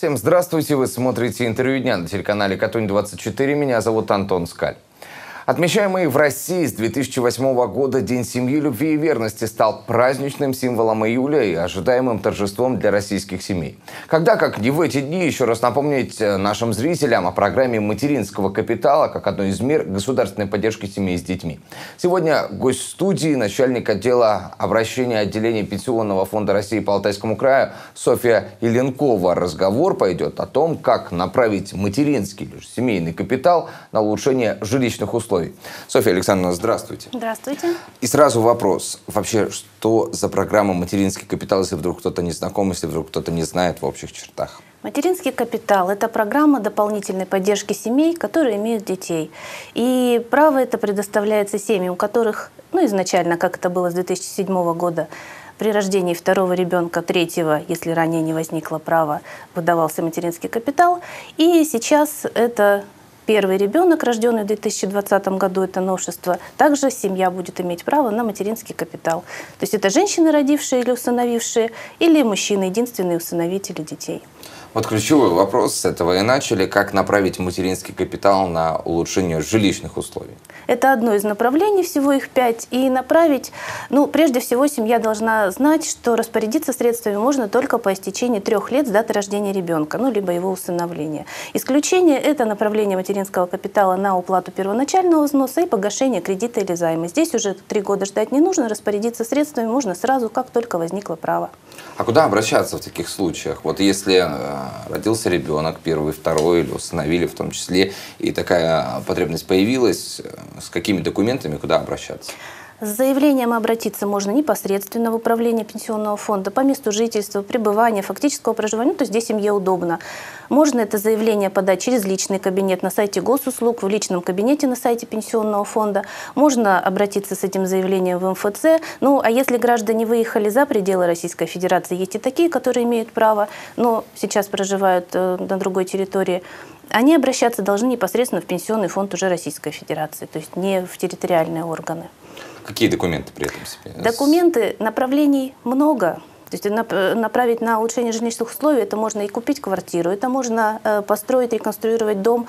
Всем здравствуйте, вы смотрите интервью дня на телеканале Катунь-24. Меня зовут Антон Скаль. Отмечаемый в России с 2008 года День семьи, любви и верности стал праздничным символом июля и ожидаемым торжеством для российских семей. Когда, как не в эти дни, еще раз напомнить э, нашим зрителям о программе материнского капитала как одной из мер государственной поддержки семей с детьми. Сегодня гость студии, начальник отдела обращения отделения Пенсионного фонда России по Алтайскому краю Софья Еленкова. Разговор пойдет о том, как направить материнский или семейный капитал на улучшение жилищных условий условий. Софья Александровна, здравствуйте. Здравствуйте. И сразу вопрос. Вообще, что за программа «Материнский капитал», если вдруг кто-то не знаком, если вдруг кто-то не знает в общих чертах? Материнский капитал – это программа дополнительной поддержки семей, которые имеют детей. И право это предоставляется семьям, у которых, ну, изначально, как это было с 2007 года, при рождении второго ребенка, третьего, если ранее не возникло права, выдавался материнский капитал. И сейчас это первый ребенок, рожденный в 2020 году, это новшество, также семья будет иметь право на материнский капитал. То есть это женщины, родившие или усыновившие, или мужчины, единственные усыновители детей. Вот ключевой вопрос с этого и начали. Как направить материнский капитал на улучшение жилищных условий? Это одно из направлений, всего их пять. И направить, ну, прежде всего, семья должна знать, что распорядиться средствами можно только по истечении трех лет с даты рождения ребенка, ну, либо его усыновления. Исключение – это направление материнского капитала на уплату первоначального взноса и погашение кредита или займа. Здесь уже три года ждать не нужно, распорядиться средствами можно сразу, как только возникло право. А куда обращаться в таких случаях? Вот если э, родился ребенок, первый, второй, или установили в том числе, и такая потребность появилась, с какими документами куда обращаться? С заявлением обратиться можно непосредственно в управление пенсионного фонда по месту жительства, пребывания, фактического проживания, ну, то есть здесь семье удобно. Можно это заявление подать через личный кабинет на сайте госуслуг, в личном кабинете на сайте пенсионного фонда. Можно обратиться с этим заявлением в МФЦ. Ну, а если граждане выехали за пределы Российской Федерации, есть и такие, которые имеют право, но сейчас проживают э, на другой территории, они обращаться должны непосредственно в Пенсионный фонд уже Российской Федерации, то есть не в территориальные органы. Какие документы при этом себе? Документы, направлений много. То есть направить на улучшение жилищных условий, это можно и купить квартиру, это можно э, построить, реконструировать дом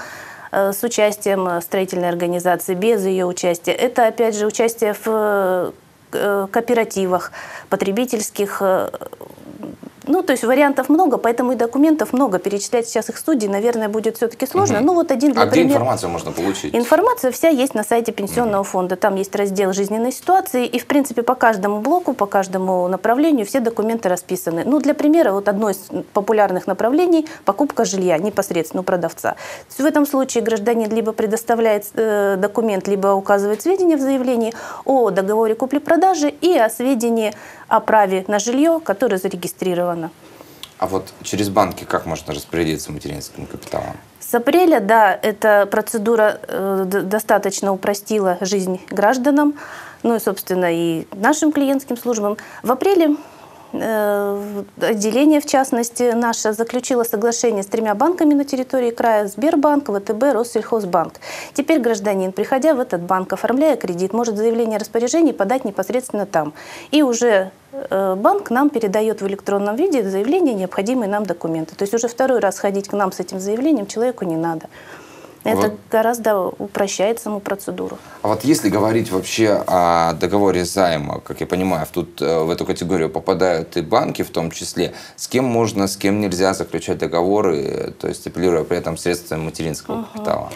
э, с участием э, строительной организации, без ее участия. Это, опять же, участие в кооперативах, потребительских ну, то есть вариантов много, поэтому и документов много. Перечислять сейчас их студии, наверное, будет все-таки сложно. Угу. Ну, вот один для а примера. где информацию можно получить? Информация вся есть на сайте Пенсионного угу. фонда. Там есть раздел жизненной ситуации, и, в принципе, по каждому блоку, по каждому направлению все документы расписаны. Ну, для примера, вот одно из популярных направлений – покупка жилья непосредственно у продавца. в этом случае гражданин либо предоставляет э, документ, либо указывает сведения в заявлении о договоре купли-продажи и о сведении о праве на жилье, которое зарегистрировано. А вот через банки как можно распорядиться материнским капиталом? С апреля, да, эта процедура э, достаточно упростила жизнь гражданам, ну и, собственно, и нашим клиентским службам. В апреле отделение, в частности, наше заключило соглашение с тремя банками на территории края, Сбербанк, ВТБ, Россельхозбанк. Теперь гражданин, приходя в этот банк, оформляя кредит, может заявление о распоряжении подать непосредственно там. И уже э, банк нам передает в электронном виде заявление, необходимые нам документы. То есть уже второй раз ходить к нам с этим заявлением человеку не надо. Это вот. гораздо упрощает саму процедуру. А вот если говорить вообще о договоре займа, как я понимаю, тут э, в эту категорию попадают и банки в том числе, с кем можно, с кем нельзя заключать договоры, то есть апеллируя при этом средствами материнского угу. капитала?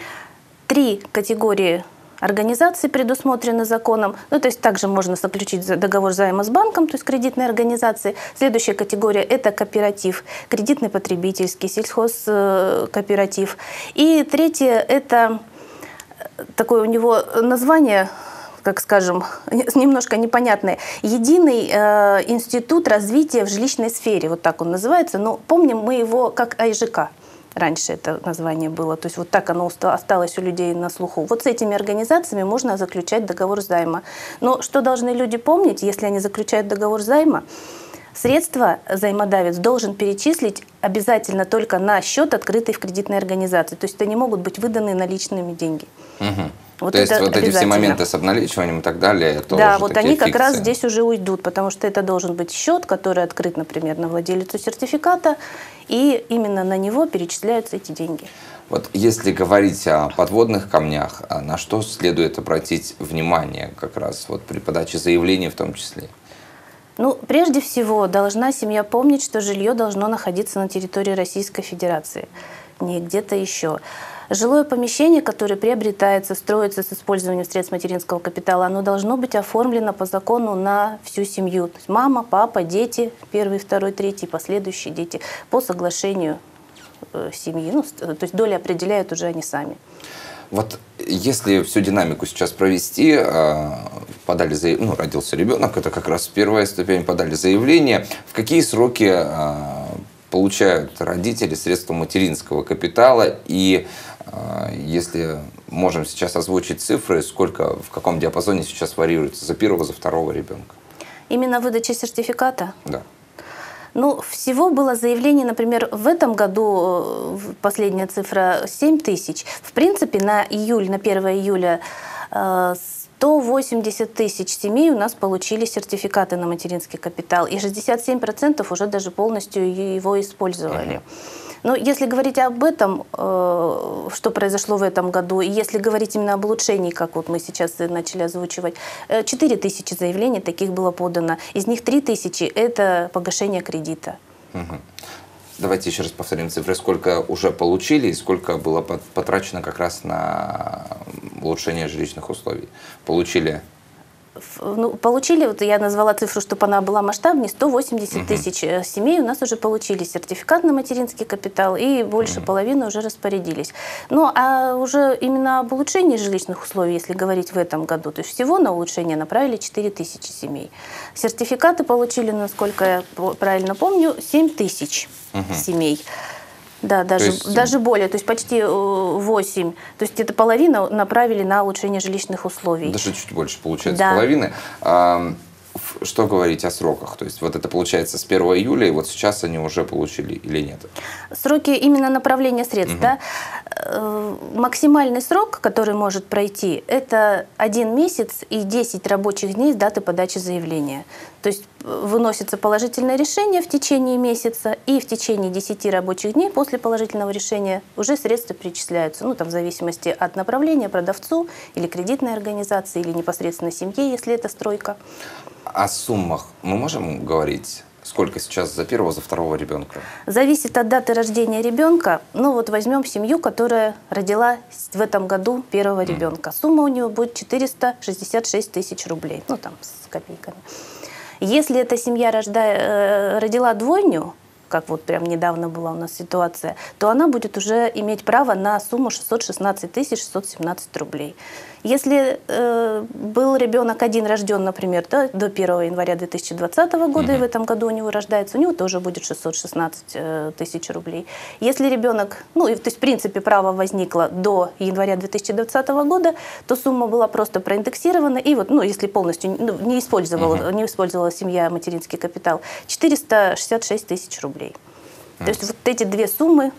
Три категории организации предусмотрены законом. Ну, то есть также можно заключить договор займа с банком, то есть кредитной организации. Следующая категория – это кооператив, кредитный потребительский, сельхозкооператив. И третье – это такое у него название как скажем, немножко непонятное. Единый э, институт развития в жилищной сфере, вот так он называется, но помним мы его как АИЖК раньше это название было. То есть вот так оно осталось у людей на слуху. Вот с этими организациями можно заключать договор займа. Но что должны люди помнить, если они заключают договор займа? Средства займодавец должен перечислить обязательно только на счет, открытый в кредитной организации. То есть это не могут быть выданы наличными деньги. Угу. Вот То есть вот эти все моменты с обналичиванием и так далее, это Да, вот они как раз здесь уже уйдут, потому что это должен быть счет, который открыт, например, на владелицу сертификата, и именно на него перечисляются эти деньги. Вот если говорить о подводных камнях, а на что следует обратить внимание как раз вот при подаче заявления в том числе? Ну, прежде всего, должна семья помнить, что жилье должно находиться на территории Российской Федерации, не где-то еще. Жилое помещение, которое приобретается, строится с использованием средств материнского капитала, оно должно быть оформлено по закону на всю семью. То есть мама, папа, дети, первый, второй, третий, последующие дети, по соглашению э, семьи. Ну, то есть доли определяют уже они сами. Вот если всю динамику сейчас провести, э, подали заявление, ну, родился ребенок, это как раз первая ступень, подали заявление, в какие сроки э, получают родители средства материнского капитала и а, если можем сейчас озвучить цифры, сколько, в каком диапазоне сейчас варьируется за первого, за второго ребенка? Именно выдача сертификата? Да. Ну, всего было заявлений, например, в этом году, э, последняя цифра, 7 тысяч. В принципе, на июль, на 1 июля 180 э, тысяч семей у нас получили сертификаты на материнский капитал, и 67% уже даже полностью его использовали. Но если говорить об этом, э, что произошло в этом году, и если говорить именно об улучшении, как вот мы сейчас начали озвучивать, 4 э, тысячи заявлений таких было подано. Из них 3 тысячи – это погашение кредита. Угу. Давайте еще раз повторим цифры, сколько уже получили и сколько было потрачено как раз на улучшение жилищных условий. Получили ну, получили, вот я назвала цифру, чтобы она была масштабнее, 180 угу. тысяч э, семей у нас уже получили сертификат на материнский капитал, и больше угу. половины уже распорядились. Ну, а уже именно об улучшении жилищных условий, если говорить в этом году, то есть всего на улучшение направили 4 тысячи семей. Сертификаты получили, насколько я правильно помню, 7 тысяч угу. семей. Да, даже, есть... даже более, то есть почти 8. Э, то есть это половина направили на улучшение жилищных условий. Даже чуть больше получается да. половины. Что говорить о сроках? То есть вот это получается с 1 июля, и вот сейчас они уже получили или нет? Сроки именно направления средств, угу. да? Э, максимальный срок, который может пройти, это один месяц и 10 рабочих дней с даты подачи заявления. То есть э, выносится положительное решение в течение месяца, и в течение 10 рабочих дней после положительного решения уже средства перечисляются, ну, там, в зависимости от направления продавцу или кредитной организации, или непосредственно семье, если это стройка. О суммах мы можем говорить? Сколько сейчас за первого, за второго ребенка? Зависит от даты рождения ребенка. Ну вот возьмем семью, которая родила в этом году первого mm. ребенка. Сумма у нее будет 466 тысяч рублей. Ну там с копейками. Если эта семья рожда... Э, родила двойню, как вот прям недавно была у нас ситуация, то она будет уже иметь право на сумму 616 тысяч 617 рублей. Если э, был ребенок один рожден, например, да, до 1 января 2020 года, угу. и в этом году у него рождается, у него тоже будет 616 э, тысяч рублей. Если ребенок, ну, то есть, в принципе, право возникло до января 2020 года, то сумма была просто проиндексирована, и вот, ну, если полностью ну, не, использовала, угу. не использовала семья материнский капитал, 466 тысяч рублей. Угу. То есть вот эти две суммы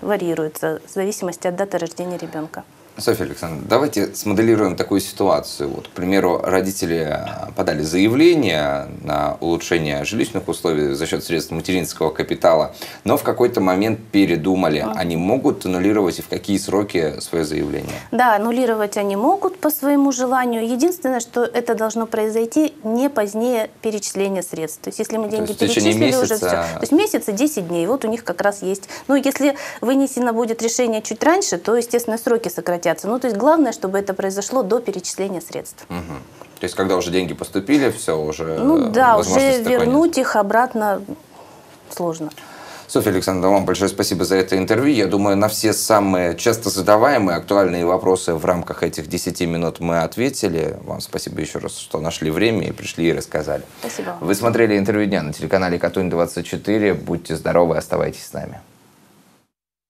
варьируются в зависимости от даты рождения ребенка. Софья Александровна, давайте смоделируем такую ситуацию. Вот, к примеру, родители подали заявление на улучшение жилищных условий за счет средств материнского капитала, но в какой-то момент передумали. Они могут аннулировать и в какие сроки свое заявление? Да, аннулировать они могут по своему желанию. Единственное, что это должно произойти не позднее перечисления средств. То есть, если мы деньги перечислили месяца... уже все. То есть месяц и 10 дней. Вот у них как раз есть. Ну, если вынесено будет решение чуть раньше, то, естественно, сроки сократятся сократятся. Ну, то есть главное, чтобы это произошло до перечисления средств. Угу. То есть, когда уже деньги поступили, все уже. Ну да, уже вернуть нет. их обратно сложно. Софья Александровна, вам большое спасибо за это интервью. Я думаю, на все самые часто задаваемые актуальные вопросы в рамках этих 10 минут мы ответили. Вам спасибо еще раз, что нашли время и пришли и рассказали. Спасибо. Вы смотрели интервью дня на телеканале Катунь 24. Будьте здоровы, оставайтесь с нами.